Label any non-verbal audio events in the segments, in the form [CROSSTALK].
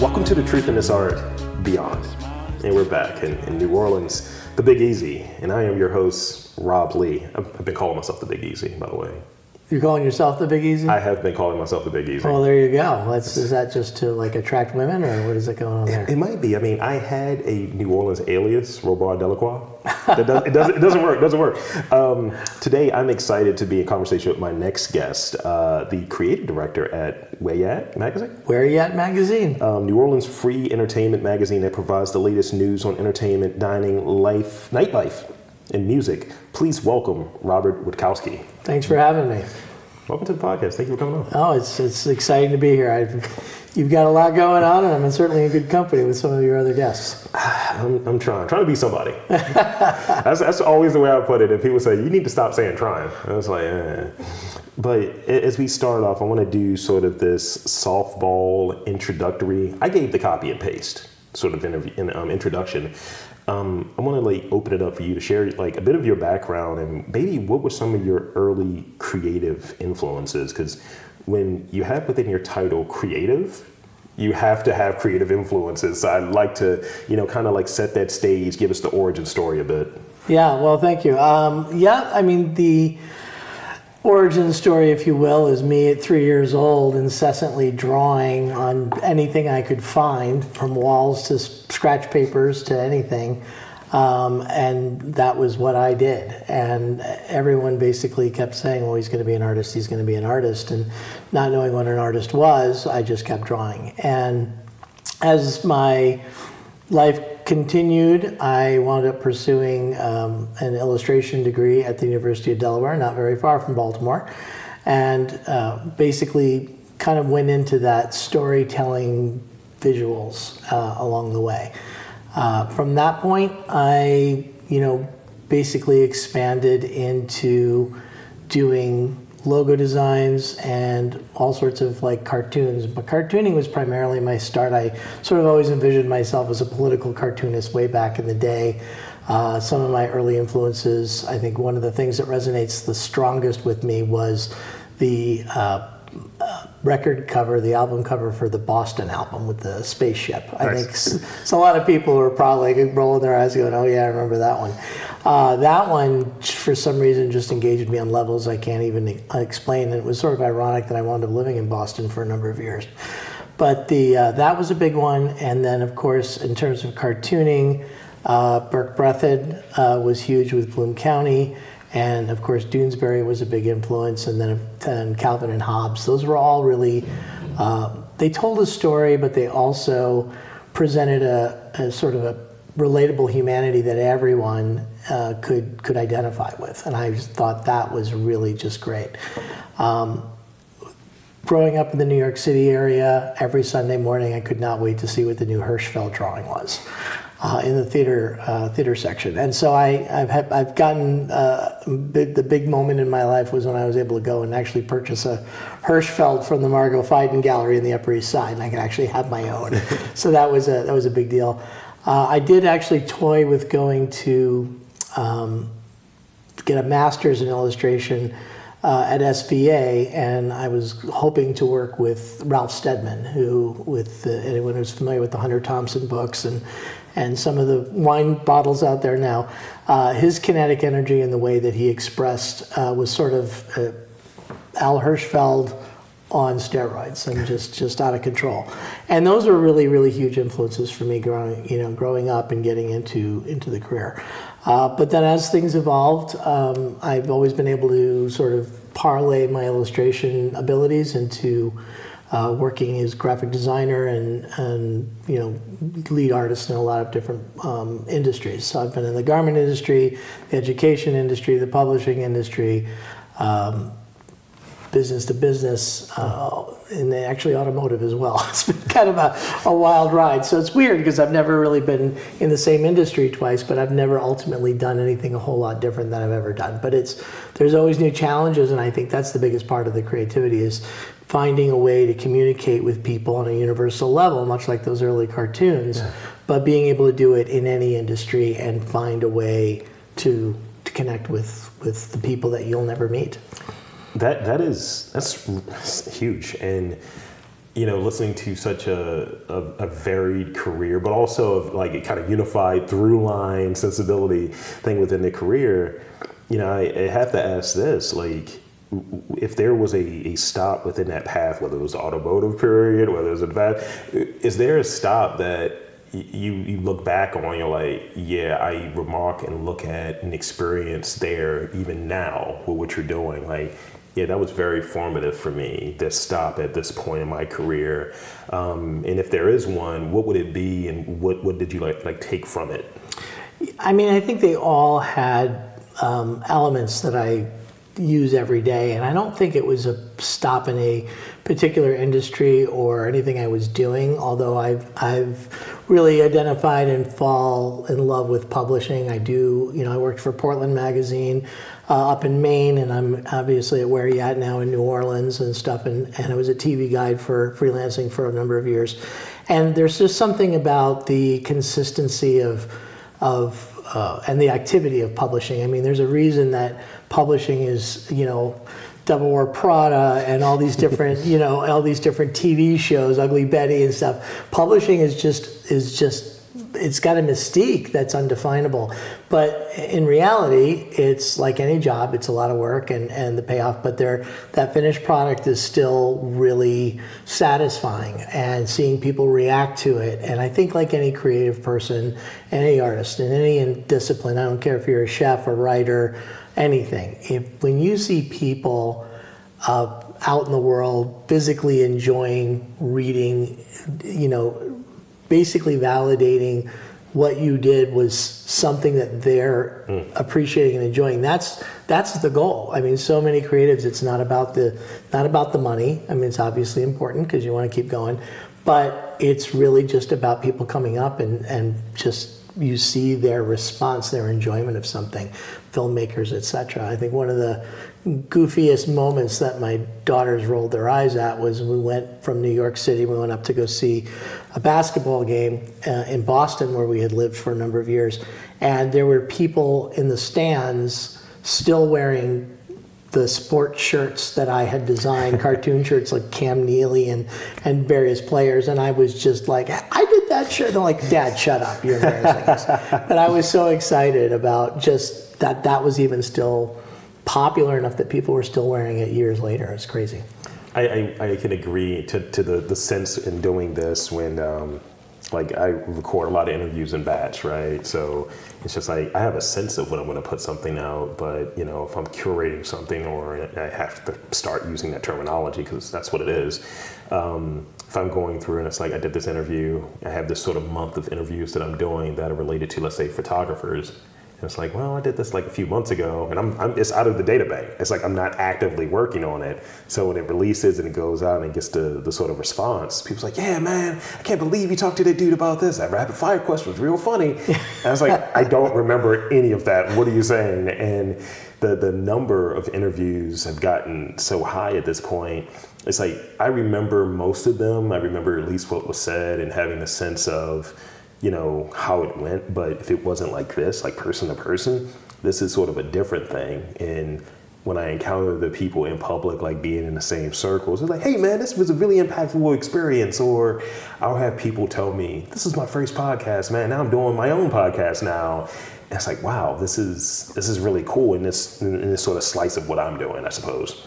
Welcome to the Truth in This Art Beyond. And we're back in, in New Orleans, the Big Easy. And I am your host, Rob Lee. I've, I've been calling myself the Big Easy, by the way. You're calling yourself the Big Easy? I have been calling myself the Big Easy. well, there you go. That's, is that just to like attract women, or what is it going on there? It might be. I mean, I had a New Orleans alias, Robard Delacroix. That does, it, doesn't, it doesn't work. It doesn't work. Um, today, I'm excited to be in conversation with my next guest, uh, the creative director at Where Y'at magazine, Where you at magazine? um, New Orleans free entertainment magazine that provides the latest news on entertainment, dining, life, nightlife, and music. Please welcome Robert Witkowski. Thanks for having me. Welcome to the podcast. Thank you for coming on. Oh, it's it's exciting to be here. I've, you've got a lot going on, and I'm certainly in good company with some of your other guests. [SIGHS] I'm, I'm trying, trying to be somebody. [LAUGHS] that's, that's always the way I put it. And people say, you need to stop saying trying. I was like, eh. But as we start off, I want to do sort of this softball introductory. I gave the copy and paste sort of interview, um, introduction. Um, I want to like open it up for you to share like a bit of your background and maybe what were some of your early creative influences? Because when you have within your title creative, you have to have creative influences. So I'd like to, you know, kind of like set that stage, give us the origin story a bit. Yeah, well, thank you. Um, yeah, I mean the origin story, if you will, is me at three years old, incessantly drawing on anything I could find, from walls to scratch papers to anything. Um, and that was what I did. And everyone basically kept saying, well, he's going to be an artist, he's going to be an artist. And not knowing what an artist was, I just kept drawing. And as my life continued, I wound up pursuing um, an illustration degree at the University of Delaware, not very far from Baltimore, and uh, basically kind of went into that storytelling visuals uh, along the way. Uh, from that point, I, you know, basically expanded into doing logo designs and all sorts of like cartoons. But cartooning was primarily my start. I sort of always envisioned myself as a political cartoonist way back in the day. Uh, some of my early influences, I think one of the things that resonates the strongest with me was the uh, uh, record cover, the album cover for the Boston album with the spaceship. I think so. A lot of people are probably rolling their eyes, going, "Oh yeah, I remember that one." Uh, that one, for some reason, just engaged me on levels I can't even explain. And it was sort of ironic that I wound up living in Boston for a number of years. But the uh, that was a big one, and then of course, in terms of cartooning, uh, Berke Breathed uh, was huge with Bloom County, and of course, Doonesbury was a big influence, and then and Calvin and Hobbes. Those were all really uh, they told a story, but they also presented a, a sort of a relatable humanity that everyone uh, could could identify with, and I thought that was really just great. Um, growing up in the New York City area, every Sunday morning I could not wait to see what the new Hirschfeld drawing was uh, in the theater uh, theater section. And so I, I've had, I've gotten uh, big, the big moment in my life was when I was able to go and actually purchase a Hirschfeld from the Margot Feiden Gallery in the Upper East Side, and I could actually have my own. [LAUGHS] so that was a that was a big deal. Uh, I did actually toy with going to um, get a master's in illustration uh, at SVA, and I was hoping to work with Ralph Steadman, who, with the, anyone who's familiar with the Hunter Thompson books and and some of the wine bottles out there now, uh, his kinetic energy and the way that he expressed uh, was sort of uh, Al Hirschfeld on steroids and just just out of control. And those were really really huge influences for me growing you know growing up and getting into into the career. Uh, but then as things evolved, um, I've always been able to sort of parlay my illustration abilities into uh, working as graphic designer and, and you know lead artist in a lot of different um, industries. So I've been in the garment industry, the education industry, the publishing industry, um, business to business, uh, and actually automotive as well. [LAUGHS] It's been kind of a, a wild ride. So it's weird because I've never really been in the same industry twice, but I've never ultimately done anything a whole lot different than I've ever done. But it's there's always new challenges, and I think that's the biggest part of the creativity is finding a way to communicate with people on a universal level, much like those early cartoons, but being able to do it in any industry and find a way to to connect with with the people that you'll never meet. That that is that's huge, and you know, listening to such a, a, a varied career, but also of like a kind of unified through line sensibility thing within the career. You know, I, I have to ask this: like, if there was a, a stop within that path, whether it was automotive period, whether it was a is there a stop that you you look back on, you're like, yeah, I remark and look at an experience there even now with what you're doing. Like, yeah, that was very formative for me. This stop at this point in my career, um, and if there is one, what would it be, and what what did you like like take from it? I mean, I think they all had um, elements that I use every day, and I don't think it was a stop in a particular industry or anything I was doing. Although I've I've really identified and fall in love with publishing. I do, you know, I worked for Portland Magazine uh, up in Maine, and I'm obviously at Where Y'at now in New Orleans and stuff. And, and I was a TV guide for freelancing for a number of years. And there's just something about the consistency of, of uh, and the activity of publishing. I mean, there's a reason that publishing is, you know, Devil Wore Prada and all these different, [LAUGHS] you know, all these different TV shows, Ugly Betty and stuff. Publishing is just is just it's got a mystique that's undefinable. But in reality, it's like any job, it's a lot of work and, and the payoff, but there that finished product is still really satisfying and seeing people react to it. And I think like any creative person, any artist in any discipline, I don't care if you're a chef or writer, anything. If when you see people uh, out in the world physically enjoying reading, you know, basically validating what you did was something that they're mm. appreciating and enjoying. That's that's the goal. I mean, so many creatives, it's not about the not about the money. I mean, it's obviously important because you want to keep going, but it's really just about people coming up and and just you see their response, their enjoyment of something, filmmakers, etc. I think one of the goofiest moments that my daughters rolled their eyes at was we went from New York City, we went up to go see a basketball game uh, in Boston where we had lived for a number of years. And there were people in the stands still wearing the sports shirts that I had designed, [LAUGHS] cartoon shirts like Cam Neely and, and various players. And I was just like, I did that shirt. They're like, Dad, shut up. You're embarrassing us. [LAUGHS] But I was so excited about just that that was even still popular enough that people were still wearing it years later. It's crazy. I, I, I, can agree to, to the, the sense in doing this when, um, like, I record a lot of interviews in batch, right? So it's just like I have a sense of when I'm going to put something out, but you know, if I'm curating something or I have to start using that terminology because that's what it is. Um, if I'm going through and it's like I did this interview, I have this sort of month of interviews that I'm doing that are related to, let's say, photographers and it's like, well, I did this like a few months ago, and I'm, I'm, it's out of the data bank. It's like I'm not actively working on it. So when it releases and it goes out and it gets the, the sort of response, people's like, yeah, man, I can't believe you talked to that dude about this. That rapid fire question was real funny. [LAUGHS] and I was like, I don't remember any of that. What are you saying? And the the number of interviews have gotten so high at this point. It's like I remember most of them. I remember at least what was said and having a sense of you know, how it went. But if it wasn't like this, like person to person, this is sort of a different thing. And when I encounter the people in public, like being in the same circles, it's like, hey man, this was a really impactful experience. Or I'll have people tell me, this is my first podcast, man. Now I'm doing my own podcast now. And it's like, wow, this is this is really cool in this in this sort of slice of what I'm doing, I suppose.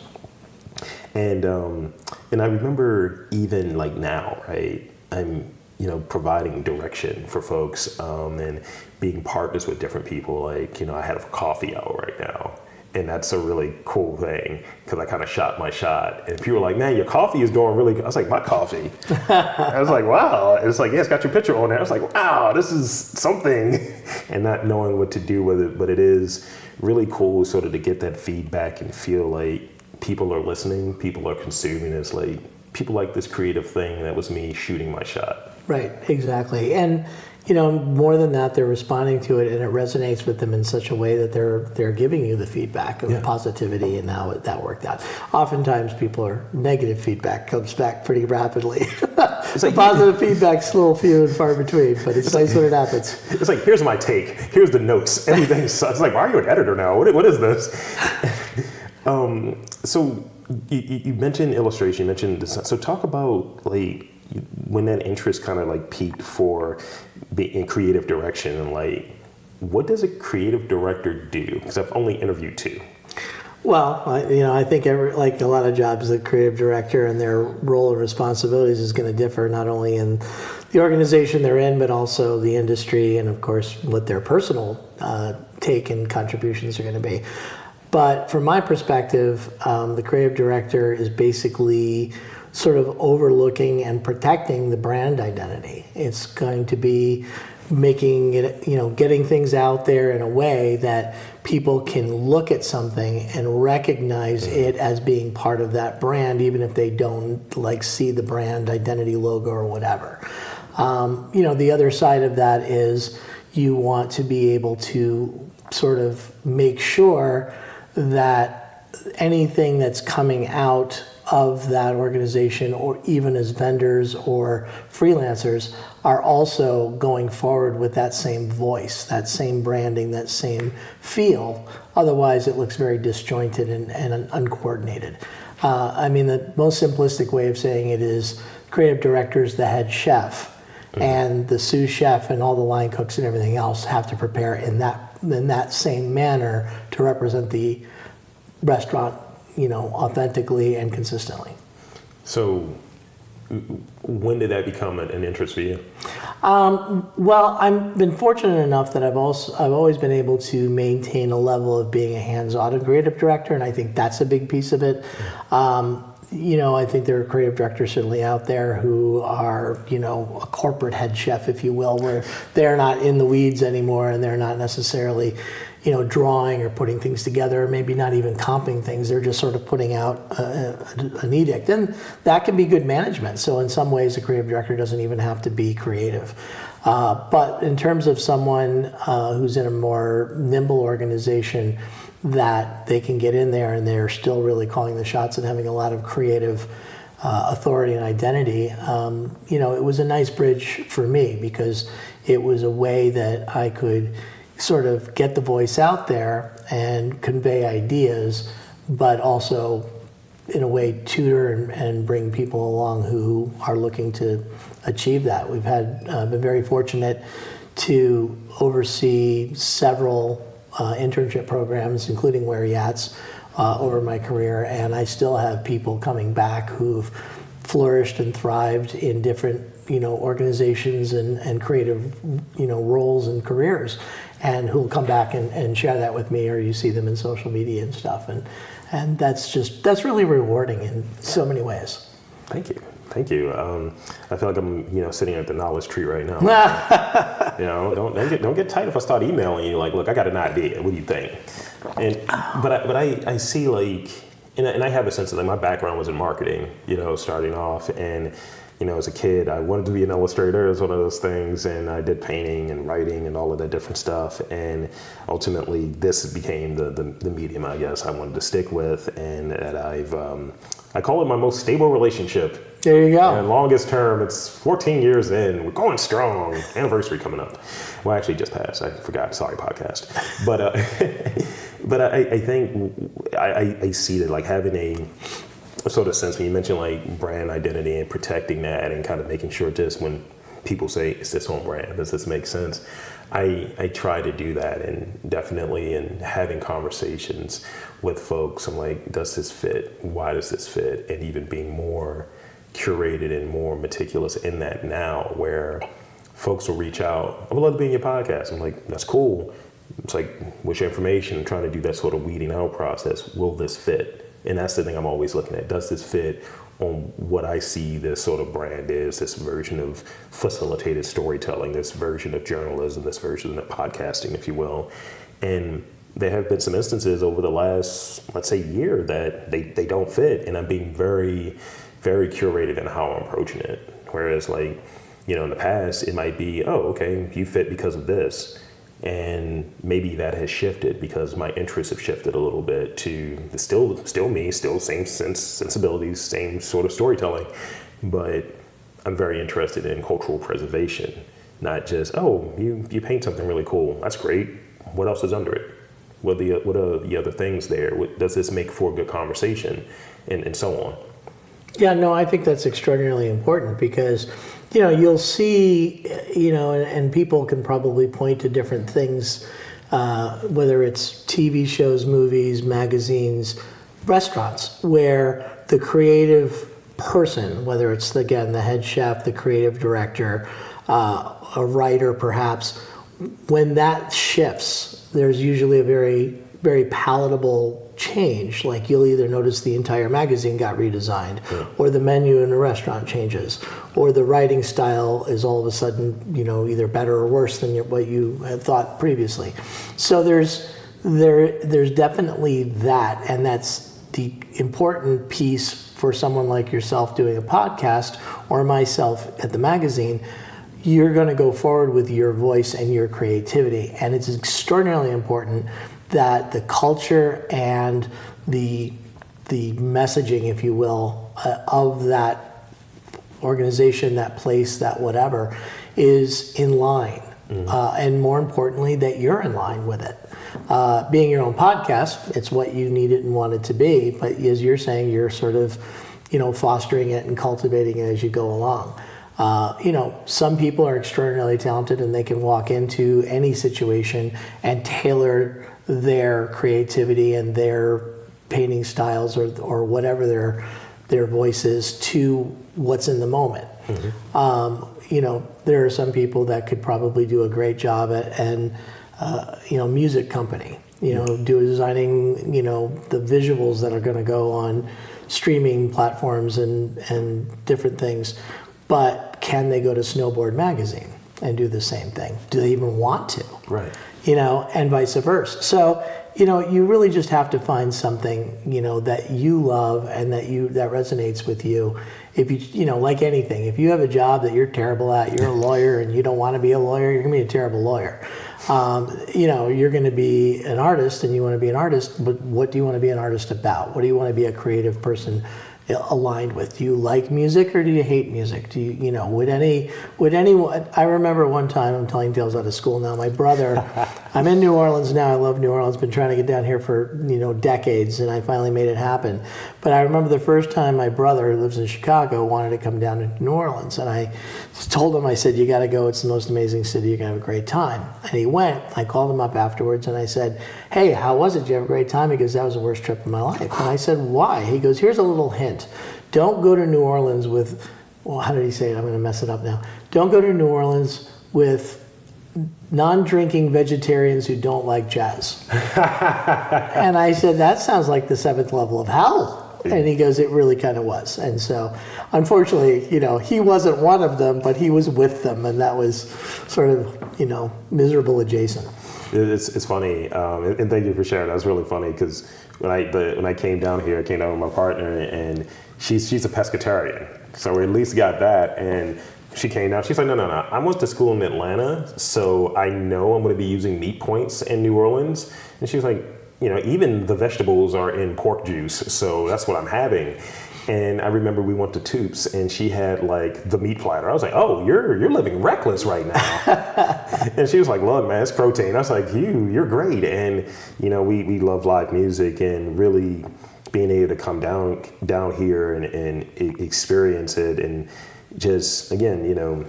And um, and I remember even like now, right? I'm you know, providing direction for folks um, and being partners with different people. Like, you know, I had a coffee hour right now. And that's a really cool thing because I kind of shot my shot. And people were like, man, your coffee is doing really good. I was like, my coffee? [LAUGHS] I was like, wow. And it's like, yeah, it's got your picture on there. I was like, wow, this is something. [LAUGHS] and not knowing what to do with it. But it is really cool sort of to get that feedback and feel like people are listening, people are consuming. It's like, people like this creative thing. That was me shooting my shot. Right, exactly. And you know, more than that, they're responding to it and it resonates with them in such a way that they're they're giving you the feedback of Yeah. positivity and how it, that worked out. Oftentimes, people are negative feedback comes back pretty rapidly. [LAUGHS] the like- positive feedback's a little few and far between, but it's nice when it happens. [LAUGHS] It's like, here's my take. Here's the notes. Everything. It's like, why are you an editor now? What, what is this? Um, so you, you mentioned illustration. You mentioned design. So talk about like when that interest kind of like peaked for in creative direction and like what does a creative director do? Because I've only interviewed two. Well, you know, I think every, like a lot of jobs, the creative director and their role and responsibilities is going to differ not only in the organization they're in, but also the industry and, of course, what their personal uh, take and contributions are going to be. But from my perspective, um, the creative director is basically sort of overlooking and protecting the brand identity. It's going to be making it, you know, getting things out there in a way that people can look at something and recognize it as being part of that brand, even if they don't like see the brand identity logo or whatever. Um, you know, the other side of that is you want to be able to sort of make sure that anything that's coming out of that organization or even as vendors or freelancers are also going forward with that same voice, that same branding, that same feel. Otherwise, it looks very disjointed and, and uncoordinated. Uh, I mean, the most simplistic way of saying it is creative director is the head chef, and the sous chef and all the line cooks and everything else have to prepare in that in that same manner to represent the restaurant, you know, authentically and consistently. So when did that become an, interest for you? Well, I've been fortunate enough that I've also I've always been able to maintain a level of being a hands-on creative director, and I think that's a big piece of it. Um, you know, I think there are creative directors certainly out there who are, you know, a corporate head chef, if you will, where they're not in the weeds anymore and they're not necessarily, you know, drawing or putting things together, or maybe not even comping things. They're just sort of putting out a, a, an edict, and that can be good management. So in some ways, a creative director doesn't even have to be creative. Uh, but in terms of someone uh, who's in a more nimble organization, that they can get in there and they're still really calling the shots and having a lot of creative uh, authority and identity. Um, you know, it was a nice bridge for me because it was a way that I could sort of get the voice out there and convey ideas, but also in a way tutor and, and bring people along who are looking to achieve that. We've had uh, been very fortunate to oversee several uh, internship programs, including Where Y'at's, uh, over my career, and I still have people coming back who've flourished and thrived in different you know organizations and, and creative you know roles and careers and who'll come back and, and share that with me or you see them in social media and stuff. And and that's just that's really rewarding in so many ways. Thank you. Thank you. Um, I feel like I'm, you know, sitting at the knowledge tree right now. [LAUGHS] you know, don't don't get don't get tight if I start emailing you. Like, look, I got an idea. What do you think? And but I, but I, I see like, and I, and I have a sense of like my background was in marketing. You know, starting off and. You know, as a kid, I wanted to be an illustrator. It was one of those things, and I did painting and writing and all of that different stuff. And ultimately, this became the, the, the medium, I guess, I wanted to stick with, and that I've um, I call it my most stable relationship there you go and longest term, it's 14 years in. We're going strong. Anniversary coming up. Well, actually, just passed. I forgot. Sorry, podcast. But uh, [LAUGHS] but I, I think I, I- see that like having a sort of sense when you mentioned like brand identity and protecting that and kind of making sure just when people say is this on brand does this make sense I, I try to do that and definitely in having conversations with folks i'm like does this fit why does this fit and even being more curated and more meticulous in that now where folks will reach out i would love to be in your podcast. I'm like that's cool. It's like what's your information? Trying to do that sort of weeding out process. Will this fit? And that's the thing i'm always looking at. Does this fit on what i see this sort of brand is this version of facilitated storytelling this version of journalism this version of podcasting if you will? And there have been some instances over the last let's say year that they, they don't fit. And i'm being very very curated in how i'm approaching it whereas like you know, in the past, it might be, oh, okay, you fit because of this. And maybe that has shifted because my interests have shifted a little bit to still, still me, still same sense, sensibilities, same sort of storytelling, but I'm very interested in cultural preservation, not just oh you you paint something really cool, that's great. What else is under it? What the what are the other things there? What, does this make for a good conversation, and and so on. Yeah, no, I think that's extraordinarily important because, you know, you'll see, you know, and, and people can probably point to different things, uh, whether it's TV shows, movies, magazines, restaurants, where the creative person, whether it's again the head chef, the creative director, uh, a writer, perhaps, when that shifts, there's usually a very very palatable change. Like you'll either notice the entire magazine got redesigned, or the menu in a restaurant changes, or the writing style is all of a sudden, you know, either better or worse than what you had thought previously. So there's there there's definitely that, and that's the important piece for someone like yourself doing a podcast or myself at the magazine you're going to go forward with your voice and your creativity. And it's extraordinarily important that the culture and the the messaging, if you will, uh, of that organization, that place, that whatever, is in line. Uh, and more importantly, that you're in line with it. Uh, being your own podcast, it's what you needed and wanted to be. But as you're saying, you're sort of, you know, fostering it and cultivating it as you go along. Uh, you know, some people are extraordinarily talented and they can walk into any situation and tailor their creativity and their painting styles or, or whatever their their voice is to what's in the moment. Um, you know, there are some people that could probably do a great job at and uh, you know music company. You know, do designing you know the visuals that are going to go on streaming platforms and and different things. But can they go to Snowboard Magazine and do the same thing? Do they even want to? Right. You know, and vice versa. So, you know, you really just have to find something, you know, that you love and that you that resonates with you. If you, you know, like anything, if you have a job that you're terrible at, you're a [LAUGHS] lawyer and you don't want to be a lawyer, you're gonna be a terrible lawyer. Um, you know, you're going to be an artist and you want to be an artist, but what do you want to be an artist about? What do you want to be a creative person aligned with? Do you like music or do you hate music? Do you, you know, would any, would anyone, I remember one time, I'm telling tales out of school now, my brother, I'm in New Orleans now, I love New Orleans, been trying to get down here for, you know, decades and I finally made it happen. But I remember the first time my brother, who lives in Chicago, wanted to come down to New Orleans and I told him, I said, you got to go, it's the most amazing city, you're to have a great time. And he went, I called him up afterwards and I said, hey, how was it? Did you have a great time? He goes, that was the worst trip of my life. And I said, why? He goes, here's a little hint. Don't go to New Orleans with, well, how did he say it? I'm going to mess it up now. Don't go to New Orleans with non-drinking vegetarians who don't like jazz. [LAUGHS] and I said, that sounds like the seventh level of hell. And he goes, it really kind of was. And so, unfortunately, you know, he wasn't one of them, but he was with them, and that was sort of, you know, miserable adjacent. It's, it's funny, um, and, and thank you for sharing. That was really funny because when I the, when I came down here, I came down with my partner, and she's she's a pescatarian, so we at least got that. And she came down. She's like, no, no, no. I went to school in Atlanta, so I know I'm going to be using meat points in New Orleans. And she was like, you know, even the vegetables are in pork juice, so that's what I'm having. And I remember we went to Toup's, and she had like the meat platter. I was like, "Oh, you're you're living reckless right now." [LAUGHS] and she was like, "Look, man, it's protein." I was like, "You, you're great." And you know, we we love live music, and really being able to come down down here and, and experience it, and just again, you know,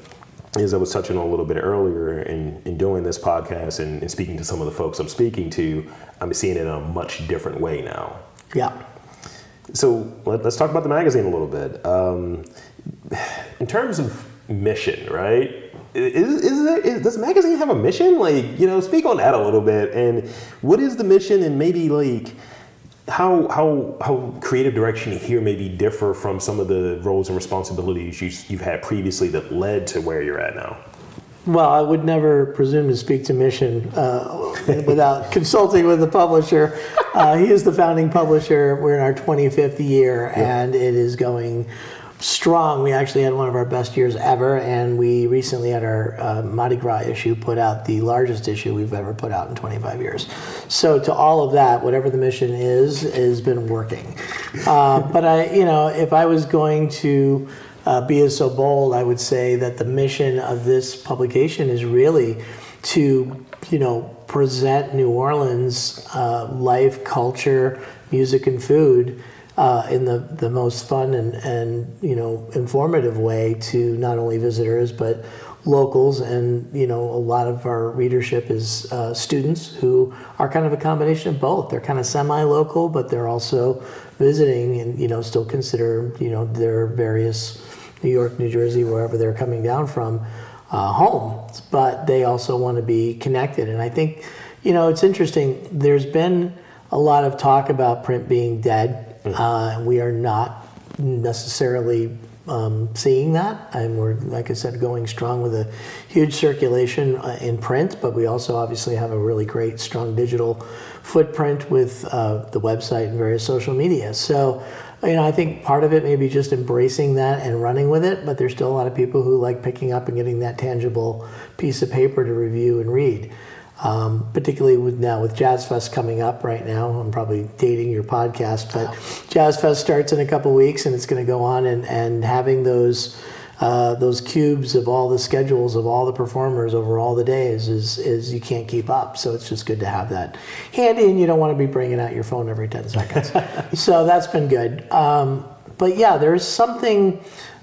as I was touching on a little bit earlier in, in doing this podcast and, and speaking to some of the folks I'm speaking to, I'm seeing it in a much different way now. Yeah. So let, us talk about the magazine a little bit. Um, in terms of mission, right? Is, is there, is, does the magazine have a mission? Like, you know, speak on that a little bit. And what is the mission? And maybe like how how how creative direction here maybe differ from some of the roles and responsibilities you, you've had previously that led to where you're at now. Well, I would never presume to speak to Mission uh, without [LAUGHS] consulting with the publisher. Uh, he is the founding publisher. We're in our 25th year, and it is going strong. We actually had one of our best years ever, and we recently had our uh, Mardi Gras issue put out, the largest issue we've ever put out in 25 years. So to all of that, whatever the mission is, has been working. Uh, but I, you know, if I was going to uh, be as so bold, I would say that the mission of this publication is really to, you know, present New Orleans uh, life, culture, music, and food uh, in the, the most fun and, and you know informative way to not only visitors but locals. And you know a lot of our readership is uh, students who are kind of a combination of both. They're kind of semi-local but they're also visiting and you know still consider you know their various new york new jersey wherever they're coming down from uh, home. But they also want to be connected. And i think you know it's interesting. There's been a lot of talk about print being dead uh, we are not necessarily um, seeing that. And we're, like I said, going strong with a huge circulation uh, in print, but we also obviously have a really great, strong digital footprint with uh, the website and various social media. So, you know, I think part of it may be just embracing that and running with it, but there's still a lot of people who like picking up and getting that tangible piece of paper to review and read. Um, particularly with now with Jazz Fest coming up right now. I'm probably dating your podcast, but Jazz Fest starts in a couple weeks and it's going to go on and, and having those uh, those cubes of all the schedules of all the performers over all the days is, is you can't keep up. So it's just good to have that handy and you don't want to be bringing out your phone every 10 seconds. [LAUGHS] so that's been good. Um, but yeah, there's something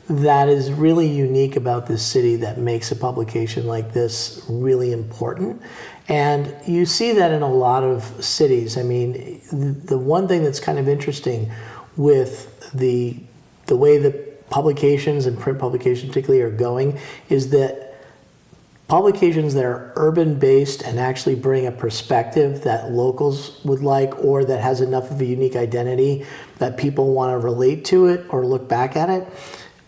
that is really unique about this city that makes a publication like this really important. And you see that in a lot of cities. I mean, the one thing that's kind of interesting with the the way that publications and print publications particularly are going is that publications that are urban based and actually bring a perspective that locals would like or that has enough of a unique identity that people want to relate to it or look back at it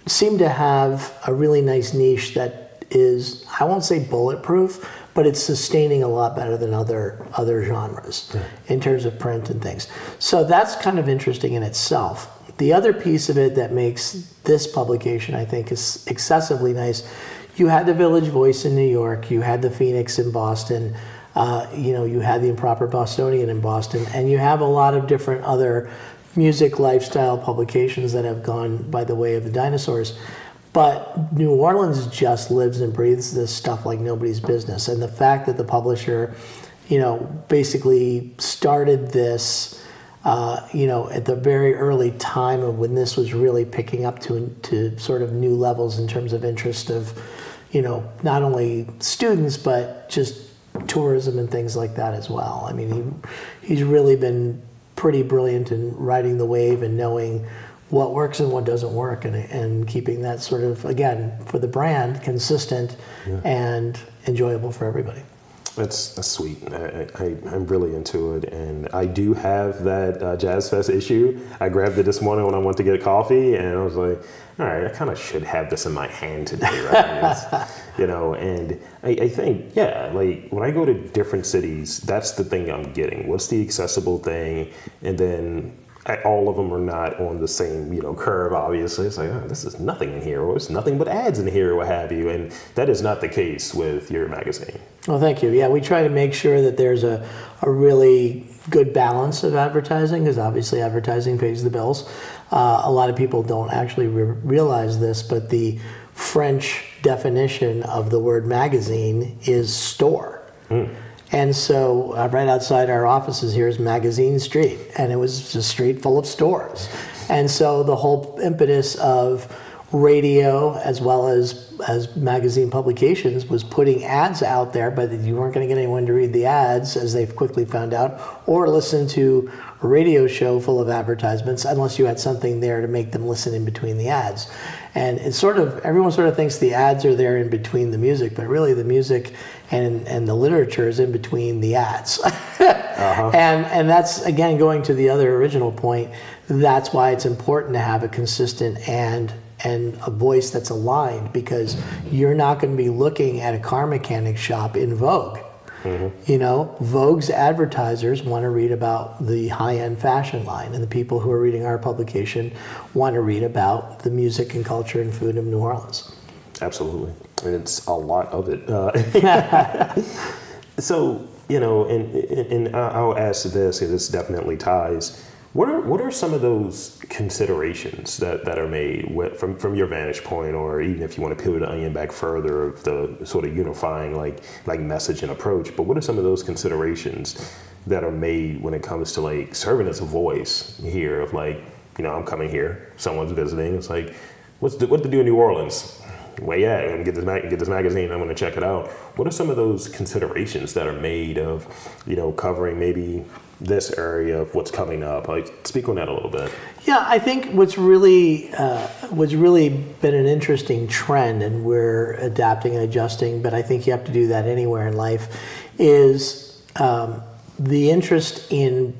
seem to have a really nice niche that is I won't say bulletproof but it's sustaining a lot better than other other genres yeah. in terms of print and things. So that's kind of interesting in itself. The other piece of it that makes this publication, I think, is excessively nice. You had the Village Voice in New York. You had the Phoenix in Boston. Uh, you know, you had the Improper Bostonian in Boston, and you have a lot of different other music lifestyle publications that have gone by the way of the dinosaurs. But New Orleans just lives and breathes this stuff like nobody's business. And the fact that the publisher, you know, basically started this, uh, you know, at the very early time of when this was really picking up to, to sort of new levels in terms of interest of, you know, not only students, but just tourism and things like that as well. I mean, he, he's really been pretty brilliant in riding the wave and knowing what works and what doesn't work and, and keeping that sort of again for the brand consistent yeah. and enjoyable for everybody that's, that's sweet. I, am really into it. And I do have that uh, Jazz Fest issue. I grabbed it this morning when I went to get coffee, and I was like, all right, I kind of should have this in my hand today, right? [LAUGHS] you know, and I, I, think, yeah, like when I go to different cities, that's the thing I'm getting. What's the accessible thing? And then all of them are not on the same you know curve obviously. It's like oh, this is nothing in here. Or it's nothing but ads in here or what have you. And that is not the case with your magazine. Well thank you. Yeah we try to make sure that there's a, a really good balance of advertising because obviously advertising pays the bills. Uh, a lot of people don't actually re- realize this but the french definition of the word magazine is store mm. And so, uh, right outside our offices here is Magazine Street, and it was a street full of stores. And so, the whole impetus of radio as well as as magazine publications was putting ads out there, but you weren't going to get anyone to read the ads, as they've quickly found out, or listen to a radio show full of advertisements unless you had something there to make them listen in between the ads. And it's sort of everyone sort of thinks the ads are there in between the music, but really the music and and the literature is in between the ads. [LAUGHS] uh-huh. And and that's again going to the other original point. That's why it's important to have a consistent and and a voice that's aligned because you're not going to be looking at a car mechanic shop in Vogue You know, Vogue's advertisers want to read about the high-end fashion line, and the people who are reading our publication want to read about the music and culture and food of New Orleans. Absolutely, and it's a lot of it. Uh, [LAUGHS] [LAUGHS] so you know, and, and and I'll ask this, and this definitely ties. What are what are some of those considerations that, that are made from from your vantage point, or even if you want to peel the onion back further of the sort of unifying like like message and approach? But what are some of those considerations that are made when it comes to like serving as a voice here of like you know I'm coming here, someone's visiting, it's like what's the, what to do in New Orleans? Well, yeah, I'm gonna get this mag- get this magazine. I'm gonna check it out. What are some of those considerations that are made of, you know, covering maybe this area of what's coming up? Like, speak on that a little bit. Yeah, I think what's really uh, what's really been an interesting trend, and we're adapting and adjusting. But I think you have to do that anywhere in life. Is um, the interest in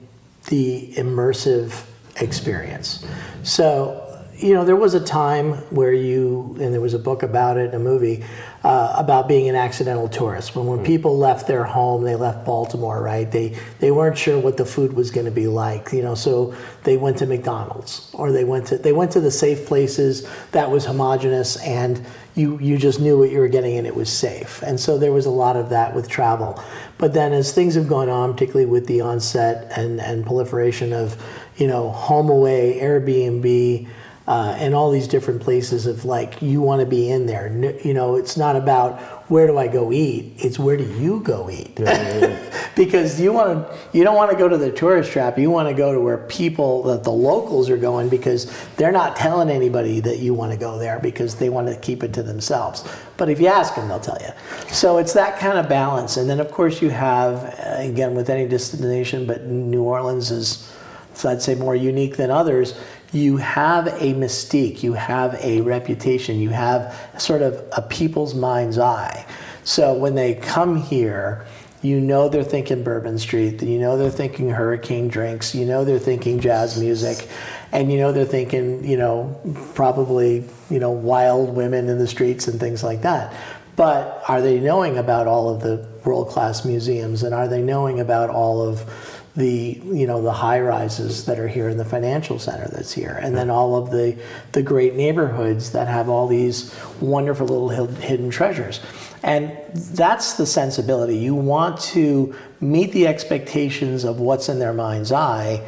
the immersive experience. So you know, there was a time where you, and there was a book about it, a movie, uh, about being an accidental tourist. When when people left their home, they left Baltimore, right? They they weren't sure what the food was going to be like, you know. So they went to McDonald's, or they went to they went to the safe places that was homogenous, and you you just knew what you were getting, and it was safe. And so there was a lot of that with travel. But then as things have gone on, particularly with the onset and and proliferation of, you know, HomeAway, Airbnb uh, and all these different places of like you want to be in there. You know, it's not about where do I go eat; it's where do you go eat. [LAUGHS] because you want to, you don't want to go to the tourist trap. You want to go to where people, that the locals are going, because they're not telling anybody that you want to go there because they want to keep it to themselves. But if you ask them, they'll tell you. So it's that kind of balance. And then of course you have, uh, again, with any destination, but New Orleans is so I'd say more unique than others. You have a mystique, you have a reputation, you have sort of a people's mind's eye. So when they come here, you know they're thinking Bourbon Street, you know they're thinking hurricane drinks, you know they're thinking jazz music, and you know they're thinking, you know, probably, you know, wild women in the streets and things like that. But are they knowing about all of the world class museums and are they knowing about all of the you know the high rises that are here in the financial center that's here. And then all of the the great neighborhoods that have all these wonderful little hidden treasures. And that's the sensibility. You want to meet the expectations of what's in their mind's eye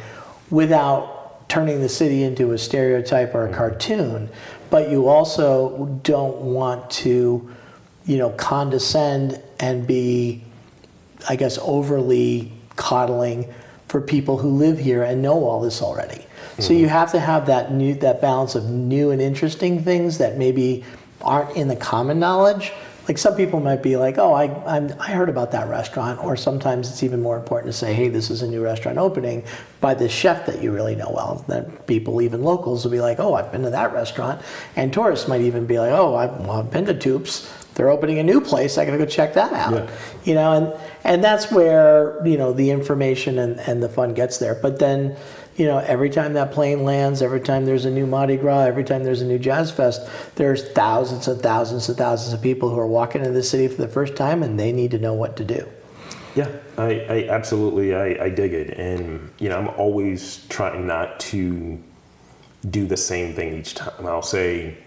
without turning the city into a stereotype or a cartoon. But you also don't want to you know condescend and be I guess, overly coddling for people who live here and know all this already. So you mm-hmm. have to have that new that balance of new and interesting things that maybe aren't in the common knowledge. Like some people might be like, "Oh, I I'm, I heard about that restaurant," or sometimes it's even more important to say, "Hey, this is a new restaurant opening by this chef that you really know well." Then people, even locals, will be like, "Oh, I've been to that restaurant," and tourists might even be like, "Oh, I've, well, I've been to Toup's. They're opening a new place. I got to go check that out." Yeah. you know and and that's where you know the information and, and the fun gets there but then you know every time that plane lands every time there's a new mardi gras every time there's a new jazz fest there's thousands and thousands and thousands of people who are walking into the city for the first time and they need to know what to do Yeah, I, I absolutely I, I dig it, and you know I'm always trying not to do the same thing each time. I'll say,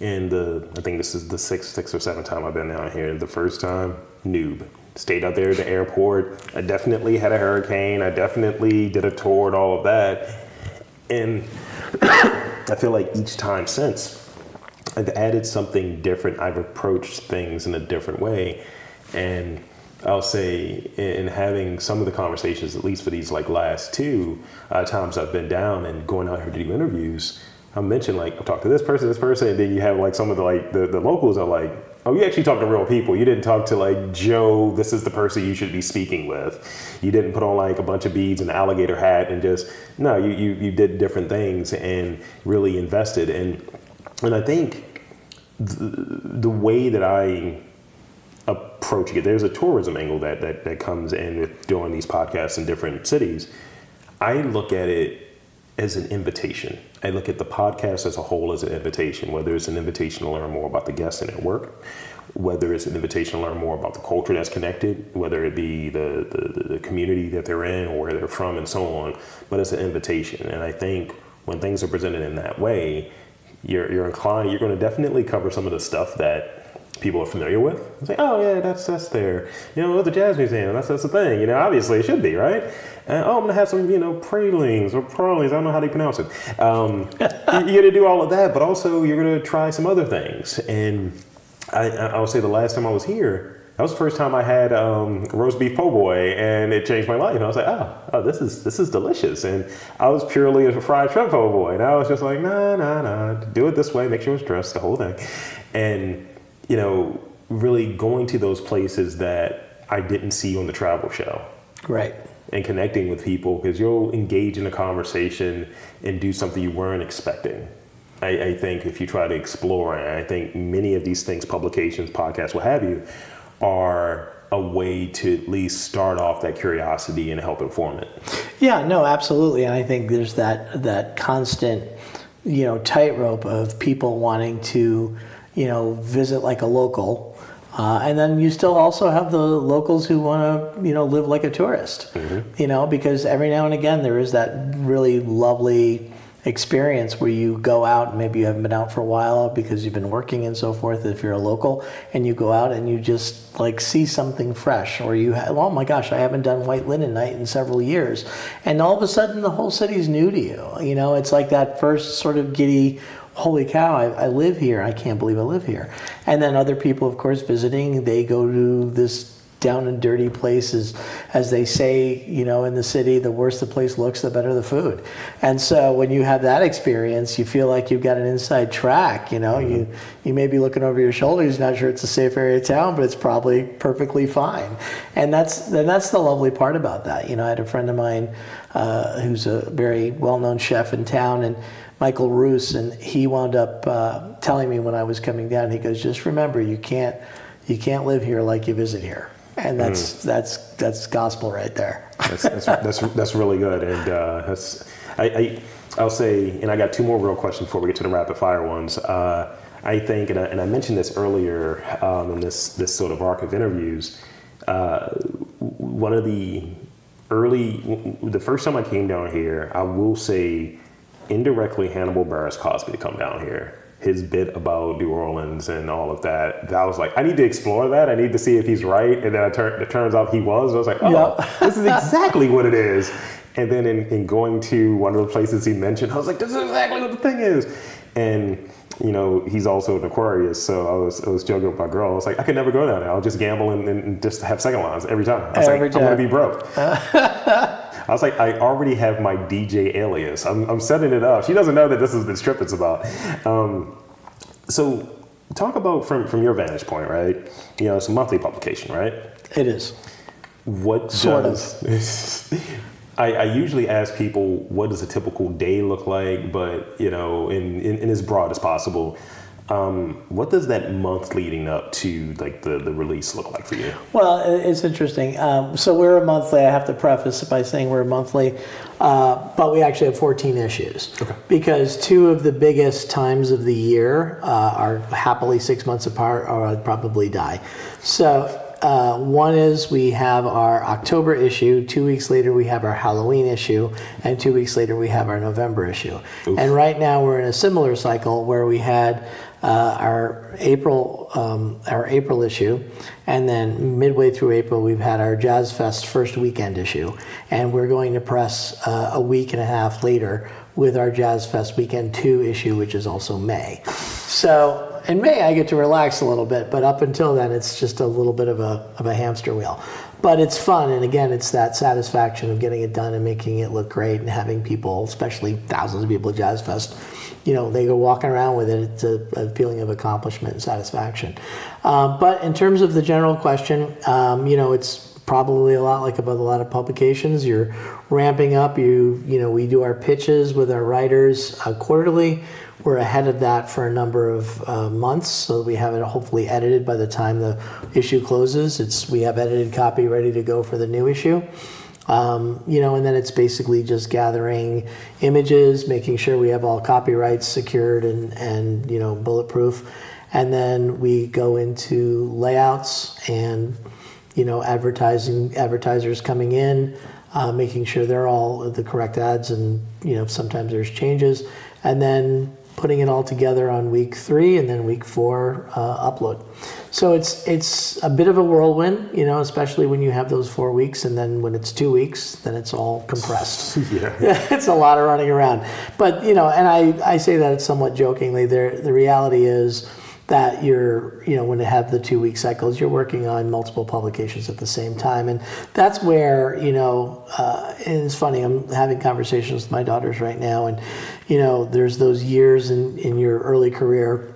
in the I think this is the sixth, sixth or seventh time I've been down here. The first time, noob. Stayed out there at the airport. I definitely had a hurricane. I definitely did a tour and all of that. And [COUGHS] I feel like each time since, I've added something different. I've approached things in a different way. And I'll say, in having some of the conversations, at least for these like last two uh, times I've been down and going out here to do interviews, I mentioned like I've talked to this person, this person, and then you have like some of the like the, the locals are like, oh, you actually talked to real people. You didn't talk to like Joe. This is the person you should be speaking with. You didn't put on like a bunch of beads and an alligator hat and just no. You you you did different things and really invested and and I think the, the way that I approaching it. There's a tourism angle that, that, that comes in with doing these podcasts in different cities. I look at it as an invitation. I look at the podcast as a whole as an invitation, whether it's an invitation to learn more about the guests and their work, whether it's an invitation to learn more about the culture that's connected, whether it be the, the, the community that they're in or where they're from and so on, but it's an invitation. And I think when things are presented in that way, you're, you're inclined, you're going to definitely cover some of the stuff that people are familiar with. Say, oh yeah, that's that's there. You know, the jazz museum. That's that's the thing. You know, obviously it should be right. And, oh, I'm gonna have some, you know, pralines or pralines. I don't know how they pronounce it. Um, [LAUGHS] you- you're gonna do all of that, but also you're gonna try some other things. And I, I I would say the last time I was here. That was the first time I had um, roast beef po' boy, and it changed my life. And I was like, oh, oh, this is this is delicious. And I was purely a fried shrimp po' boy, and I was just like, nah, nah, nah, do it this way, make sure it's dressed, the whole thing. And you know, really going to those places that I didn't see on the travel show Right. and connecting with people because you'll engage in a conversation and do something you weren't expecting. I, I think if you try to explore, and I think many of these things, publications, podcasts, what have you, are a way to at least start off that curiosity and help inform it. Yeah, no, absolutely. And I think there's that that constant, you know, tightrope of people wanting to, you know, visit like a local. Uh, and then you still also have the locals who want to, you know, live like a tourist. You know, because every now and again there is that really lovely experience where you go out and maybe you haven't been out for a while because you've been working and so forth if you're a local and you go out and you just like see something fresh or you ha- oh my gosh i haven't done white linen night in several years and all of a sudden the whole city's new to you you know it's like that first sort of giddy holy cow I, I live here i can't believe i live here and then other people of course visiting they go to this down and dirty places. As they say, you know, in the city, the worse the place looks, the better the food. And so when you have that experience, you feel like you've got an inside track. You know, you you may be looking over your shoulder, you're not sure it's a safe area of town, but it's probably perfectly fine. And that's and that's the lovely part about that. You know, I had a friend of mine uh, who's a very well-known chef in town, and Michael Roos, and he wound up uh, telling me when I was coming down. He goes, "Just remember, you can't you can't live here like you visit here." and that's that's that's gospel right there. That's that's, that's, that's really good, and uh, that's I, I I'll say, and I got two more real questions before we get to the rapid fire ones. Uh, I think, and I, and I mentioned this earlier um, in this this sort of arc of interviews. Uh, one of the early, the first time I came down here, I will say, indirectly Hannibal Buress caused me to come down here. His bit about New Orleans and all of that, that was like, I need to explore that. I need to see if he's right. And then it, tur- it turns out he was. I was like, oh, Yeah. this is [LAUGHS] exactly what it is. And then in, in going to one of the places he mentioned, I was like, this is exactly what the thing is. And you know, he's also an Aquarius, so I was I was joking with my girl. I was like, I could never go down there. I'll just gamble and, and just have second lines every time. I was Every like, I'm gonna be broke. [LAUGHS] I was like, I already have my DJ alias. I'm, I'm setting it up. She doesn't know that this is the trip it's about. Um, so, talk about from from your vantage point, right? You know, it's a monthly publication, right? It is. What Sort of. does, [LAUGHS] I, I usually ask people what does a typical day look like, but you know, in, in, in as broad as possible. Um, what does that month leading up to like the, the release look like for you? Well, it's interesting. Um, so we're a monthly. I have to preface by saying we're a monthly, uh, but we actually have 14 issues because two of the biggest times of the year uh, are happily six months apart, or I'd probably die. So. Uh, one is we have our October issue. Two weeks later, we have our Halloween issue, and two weeks later, we have our November issue. And right now, we're in a similar cycle where we had uh, our April um, our April issue, and then midway through April we've had our Jazz Fest first weekend issue, and we're going to press uh, a week and a half later with our Jazz Fest weekend two issue, which is also May. So in May I get to relax a little bit, but up until then it's just a little bit of a of a hamster wheel. But it's fun, and again, it's that satisfaction of getting it done and making it look great, and having people, especially thousands of people at Jazz Fest, you know, they go walking around with it. It's a, a feeling of accomplishment and satisfaction. Um, but in terms of the general question, um, you know, it's probably a lot like about a lot of publications. You're ramping up. You you know, we do our pitches with our writers uh, quarterly. We're ahead of that for a number of uh, months, so we have it hopefully edited by the time the issue closes. It's we have edited copy ready to go for the new issue. Um, you know, and then it's basically just gathering images, making sure we have all copyrights secured and, and you know, bulletproof. and then we go into layouts and you know advertising advertisers coming in, uh, making sure they're all the correct ads, and you know sometimes there's changes, and then putting it all together on week three, and then week four uh, upload. So it's it's a bit of a whirlwind, you know, especially when you have those four weeks, and then when it's two weeks, then it's all compressed. [LAUGHS] Yeah. [LAUGHS] it's a lot of running around. But you know, and I, I say that somewhat jokingly. There, the reality is that you're, you know, when they have the two week cycles, you're working on multiple publications at the same time, and that's where you know, uh, it's funny. I'm having conversations with my daughters right now, and you know, there's those years in in your early career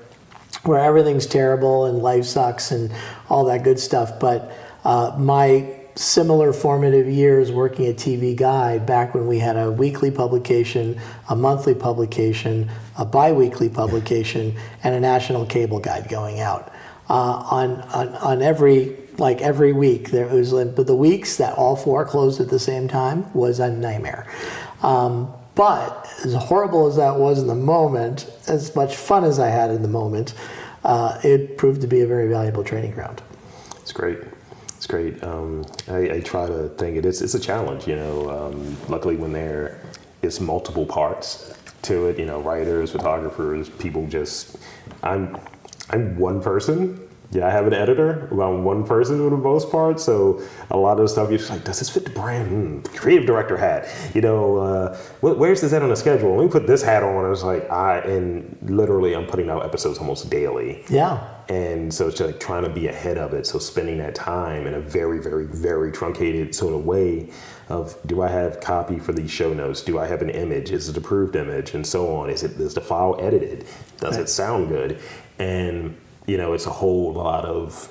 where everything's terrible and life sucks and all that good stuff. But uh, my similar formative years working at TV Guide back when we had a weekly publication, a monthly publication, a bi weekly publication, and a national cable guide going out. Uh, on, on, on every like every week there was but the weeks that all four closed at the same time was a nightmare um, but as horrible as that was in the moment as much fun as i had in the moment uh, it proved to be a very valuable training ground It's great. It's great. Um, I, I try to think it is. It's a challenge, you know. Um, luckily, when there is multiple parts to it, you know, writers, photographers, people just. I'm, I'm one person. Yeah, I have an editor. I'm one person for the most part. So a lot of the stuff you're just like, does this fit the brand? Hmm, creative director hat. You know, uh, wh- where's this at on the schedule? Let me put this hat on. It's like I and literally I'm putting out episodes almost daily. yeah And so it's like trying to be ahead of it. So spending that time in a very, very, very truncated sort of way of do I have copy for these show notes? Do I have an image? Is it approved image? And so on. Is it is the file edited? Does Right. it sound good? And you know, it's a whole lot of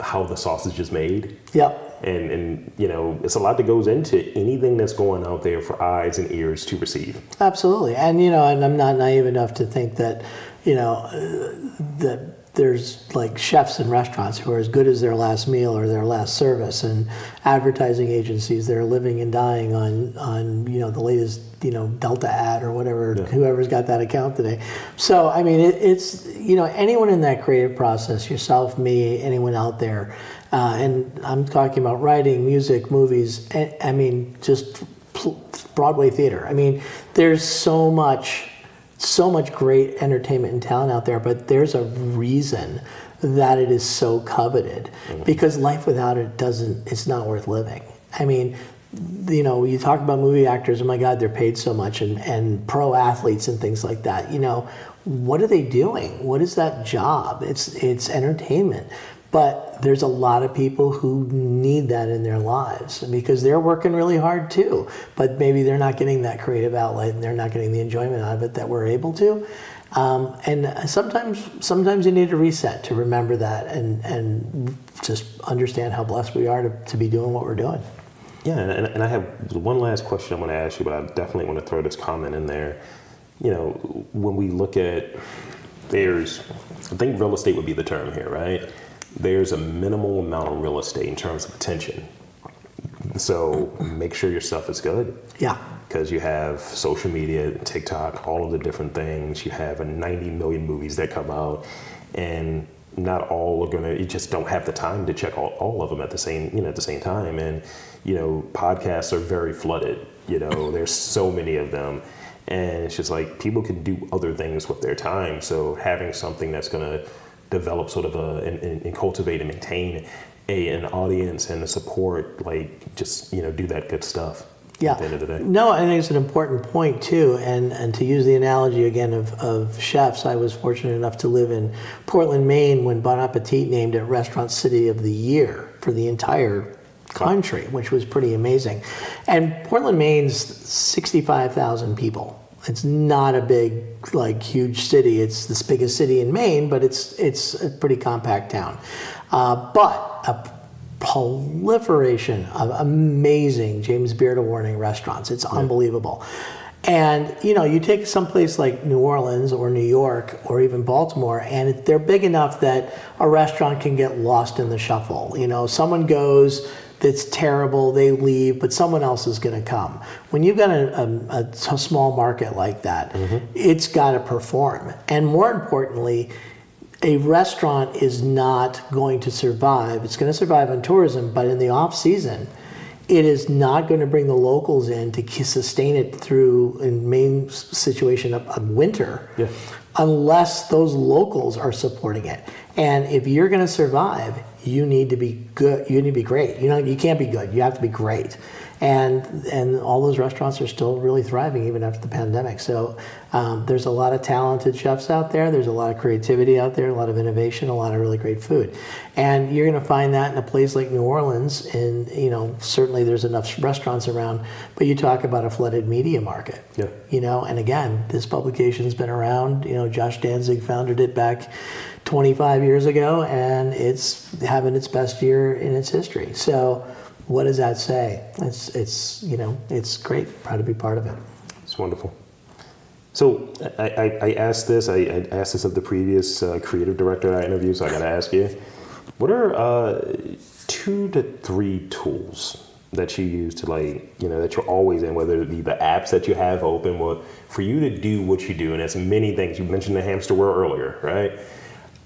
how the sausage is made. yep And and you know, it's a lot that goes into anything that's going out there for eyes and ears to receive. Absolutely, and you know, and I'm not naive enough to think that, you know, uh, that there's like chefs in restaurants who are as good as their last meal or their last service, and advertising agencies that are living and dying on on you know the latest you know Delta ad or whatever whoever's got that account today. So I mean, it, it's you know anyone in that creative process, yourself, me, anyone out there, uh, and I'm talking about writing, music, movies. I, I mean, just Broadway theater. I mean, there's so much, so much great entertainment and talent out there, but there's a reason that it is so coveted mm-hmm. because life without it doesn't, it's not worth living. I mean, you know, you talk about movie actors, oh my God, they're paid so much, and, and pro athletes and things like that. You know, what are they doing? What is that job? It's, it's entertainment. But there's a lot of people who need that in their lives because they're working really hard too. But maybe they're not getting that creative outlet and they're not getting the enjoyment out of it that we're able to. Um, and sometimes, sometimes you need to reset to remember that and, and just understand how blessed we are to, to be doing what we're doing. Yeah, and, and I have one last question I want to ask you, but I definitely want to throw this comment in there. You know, when we look at, there's, I think real estate would be the term here, right? There's a minimal amount of real estate in terms of attention. So make sure your stuff is good. Yeah. Because you have social media, TikTok, all of the different things. You have a 90 million movies that come out, and not all are gonna. You just don't have the time to check all, all of them at the same, you know, at the same time. And you know, podcasts are very flooded. You know, there's so many of them, and it's just like people can do other things with their time. So having something that's gonna develop sort of a and, and, cultivate and maintain a an audience and the support, like just you know, do that good stuff. Yeah. At the end of the day. No, I think it's an important point too. And and to use the analogy again of, of chefs, I was fortunate enough to live in Portland, Maine when Bon Appetit named it Restaurant City of the Year for the entire country, which was pretty amazing. And Portland, Maine's sixty five thousand people. It's not a big, like, huge city. It's the biggest city in Maine, but it's it's a pretty compact town. Uh, but a proliferation of amazing James Beard awarding restaurants. It's unbelievable. And you know, you take someplace like New Orleans or New York or even Baltimore, and they're big enough that a restaurant can get lost in the shuffle. You know, someone goes that's terrible, they leave, but someone else is going to come. When you've got a, a, a small market like that, mm-hmm. it's got to perform. And more importantly, a restaurant is not going to survive. It's going to survive on tourism, but in the off season, it is not going to bring the locals in to sustain it through in Maine situation of, of winter Yeah. unless those locals are supporting it. And if you're going to survive, you need to be good. You need to be great. You know, you can't be good. You have to be great. And and all those restaurants are still really thriving even after the pandemic. So um, there's a lot of talented chefs out there. There's a lot of creativity out there. A lot of innovation. A lot of really great food. And you're going to find that in a place like New Orleans. And you know, certainly there's enough restaurants around. But you talk about a flooded media market Yeah. you know and again this publication's been around you know josh danzig founded it back 25 years ago and it's having its best year in its history so what does that say it's it's you know it's great proud to be part of it It's wonderful. So I, I, I asked this. I, I asked this of the previous uh, creative director I interviewed. So I got to ask you, what are uh, two to three tools that you use to like you know that you're always in, whether it be the apps that you have open, for you to do what you do, and it's many things. You mentioned the hamster wheel earlier, right?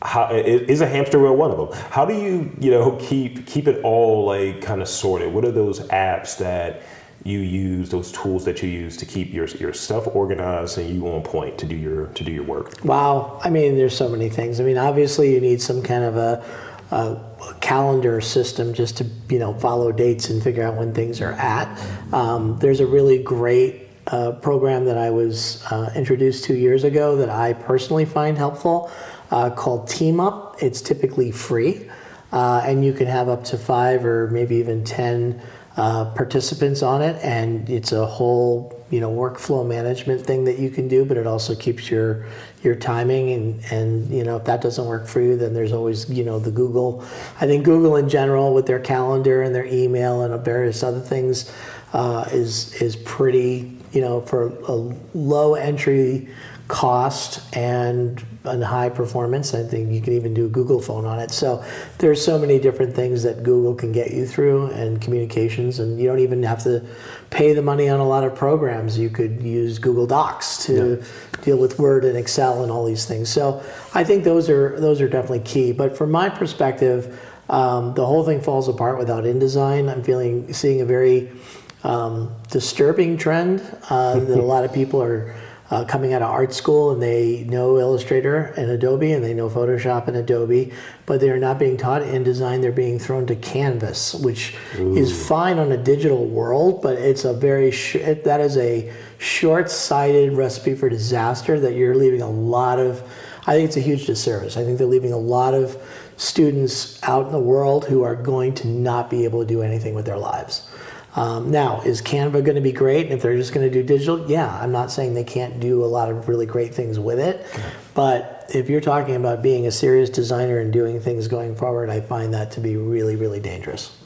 How is a hamster wheel one of them? How do you you know keep keep it all like kind of sorted? What are those apps that you use those tools that you use to keep your your stuff organized and you on point to do your to do your work. Wow. I mean, there's so many things. I mean, obviously, you need some kind of a, a calendar system just to, you know, follow dates and figure out when things are at. Um, there's a really great uh, program that I was uh, introduced to years ago that I personally find helpful uh, called Team Up. It's typically free, uh, and you can have up to five or maybe even 10 uh, participants on it, and it's a whole you know workflow management thing that you can do, but it also keeps your your timing and and you know if that doesn't work for you, then there's always you know the Google. I think Google in general with their calendar and their email and various other things uh, is is pretty you know for a low entry cost and and high performance. I think you can even do a Google phone on it. So there's so many different things that Google can get you through and communications, and you don't even have to pay the money on a lot of programs. You could use Google Docs to deal with Word and Excel and all these things. So I think those are those are definitely key. But from my perspective, um, the whole thing falls apart without InDesign. I'm feeling seeing a very um, disturbing trend uh, that a lot of people are uh, coming out of art school and they know Illustrator and Adobe and they know Photoshop and Adobe, but they're not being taught InDesign. They're being thrown to Canvas, which is fine on a digital world, but it's a very sh- it, that is a short-sighted recipe for disaster that you're leaving a lot of. I think it's a huge disservice. I think they're leaving a lot of students out in the world who are going to not be able to do anything with their lives. Um, now, is Canva going to be great? If they're just going to do digital, yeah, I'm not saying they can't do a lot of really great things with it. But if you're talking about being a serious designer and doing things going forward, I find that to be really, really dangerous.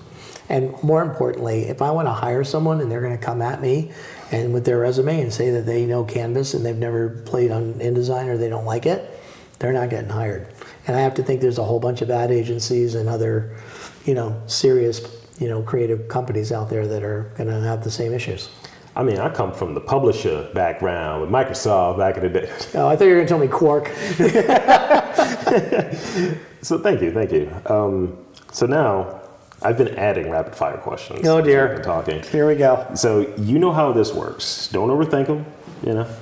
And more importantly, if I want to hire someone and they're going to come at me and with their resume and say that they know Canvas and they've never played on InDesign or they don't like it, they're not getting hired. And I have to think there's a whole bunch of ad agencies and other, you know, serious, you know, creative companies out there that are going to have the same issues. I mean, I come from the publisher background with Microsoft back in the day. [LAUGHS] Oh, I thought you were going to tell me Quark. [LAUGHS] So thank you, thank you. Um, so now I've been adding rapid fire questions. Oh, dear. talking. Here we go. So you know how this works. Don't overthink them. You know.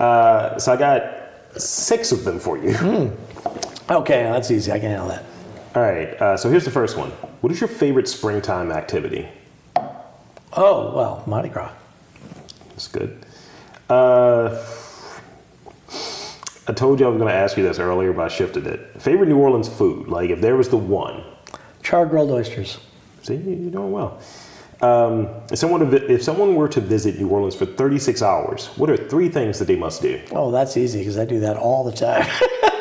Uh, so I got six of them for you. Okay, that's easy. I can handle that. All right. Uh, so here's the first one. What is your favorite springtime activity? Oh, well, Mardi Gras. That's good. Uh, I told you I was going to ask you this earlier, but I shifted it. Favorite New Orleans food? Like if there was the one. Char grilled oysters. See, you're doing well. Um, if someone if someone were to visit New Orleans for 36 hours, what are three things that they must do? Oh, that's easy because I do that all the time. [LAUGHS]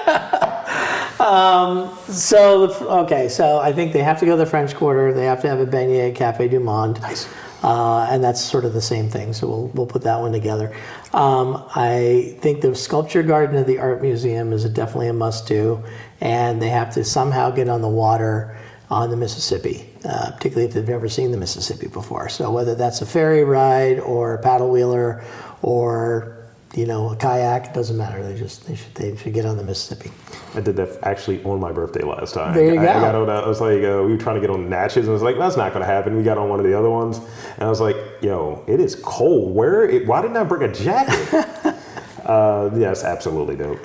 um, so, the, okay, so I think they have to go to the French Quarter. They have to have a beignet at Cafe Du Monde. Nice. Uh, and that's sort of the same thing. So we'll, we'll put that one together. Um, I think the Sculpture Garden of the Art Museum is a, definitely a must do. And they have to somehow get on the water on the Mississippi, uh, particularly if they've never seen the Mississippi before. So whether that's a ferry ride or a paddle wheeler or you know, a kayak. Doesn't matter. They just they should they should get on the Mississippi. I did that actually on my birthday last time. There you I, I go. got on. I was like, uh, we were trying to get on Natchez, and I was like, that's not going to happen. We got on one of the other ones, and I was like, yo, it is cold. Where? It, why didn't I bring a jacket? [LAUGHS] uh, yes, absolutely dope.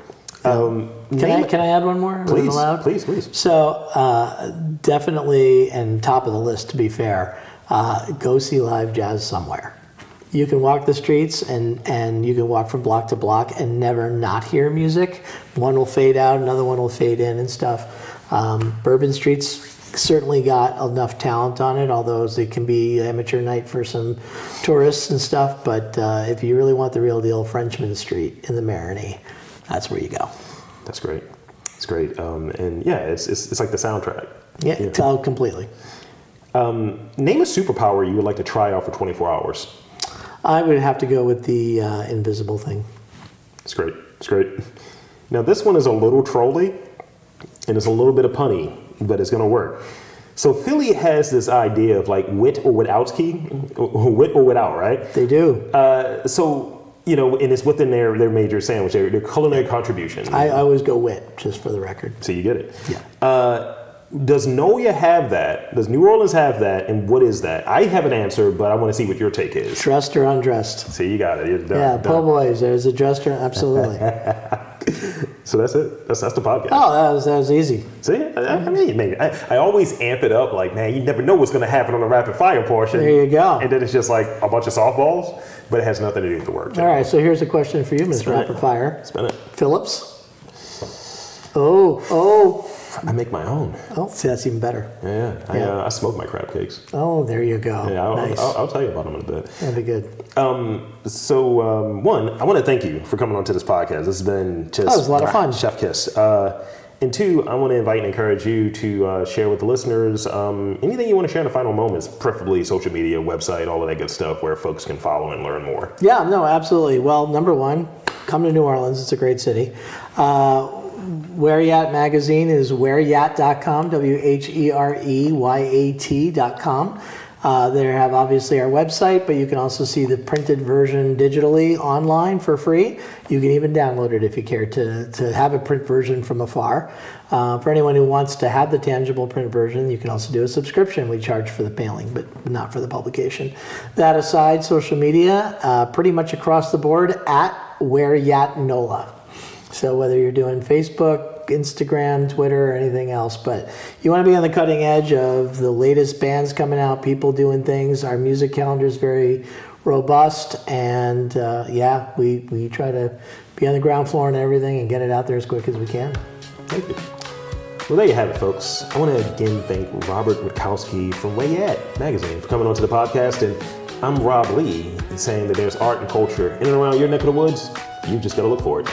Um, Can I can I add one more? Please, please, please. So uh, definitely, and top of the list to be fair, uh, go see live jazz somewhere. You can walk the streets and, and you can walk from block to block and never not hear music. One will fade out, another one will fade in and stuff. Um, Bourbon Street's certainly got enough talent on it, although it can be amateur night for some tourists and stuff. But uh, if you really want the real deal, Frenchmen Street in the Marigny, that's where you go. That's great. It's great. Um, and yeah, it's, it's, it's like the soundtrack. Yeah, it's all completely. Name a superpower you would like to try out for 24 hours. I would have to go with the uh, invisible thing. It's great. It's great. Now this one is a little trolly, and it's a little bit of punny, but it's gonna work. So Philly has this idea of like wit or without withoutski, [LAUGHS] wit or without, right? They do. Uh, so you know, and it's within their their major sandwich, their, their culinary contribution. I, I always go wit, just for the record. so you get it. Yeah. Uh, does NOLA have that? Does New Orleans have that? And what is that? I have an answer, but I want to see what your take is. Dressed or undressed? See, you got it. You're done, Yeah, done. po' boys. There's a dresser. Absolutely. [LAUGHS] So that's it. That's that's the podcast. oh, that was that was easy. See, I, I mean, maybe I, I always amp it up like, man, you never know what's going to happen on the rapid fire portion. There you go. And then it's just like a bunch of softballs, but it has nothing to do with the work. All right. So here's a question for you, Mr. Rapid Fire. Spin it. Phillips. Oh, oh, I make my own. oh. See, that's even better. Yeah, I, Uh, I smoke my crab cakes. Oh, there you go. Yeah, I'll, nice. I'll, I'll tell you about them in a bit. That'd be good. Um, so um, one, I want to thank you for coming onto this podcast. This has been just Oh, it was a lot of fun. chef kiss. Uh, and two, I want to invite and encourage you to uh, share with the listeners um, anything you want to share in the final moments, preferably social media, website, all of that good stuff, where folks can follow and learn more. Yeah, no, absolutely. Well, number one, come to New Orleans. It's a great city. Uh, Where Y'at magazine is whereyat.com, W H E R E Y A T.com. Uh, they have obviously our website, but you can also see the printed version digitally online for free. You can even download it if you care to, to have a print version from afar. Uh, for anyone who wants to have the tangible print version, you can also do a subscription. We charge for the mailing, but not for the publication. That aside, social media, uh, pretty much across the board at Where Y'at Nola. So whether you're doing Facebook, Instagram, Twitter, or anything else, but you want to be on the cutting edge of the latest bands coming out, people doing things. Our music calendar is very robust, and uh, yeah, we, we try to be on the ground floor and everything and get it out there as quick as we can. Thank you. Well, there you have it, folks. I want to again thank Robert Witkowski from Way Magazine for coming onto the podcast. And I'm Rob Lee, saying that there's art and culture in and around your neck of the woods. You've just got to look for it.